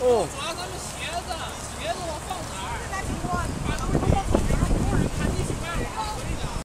哦。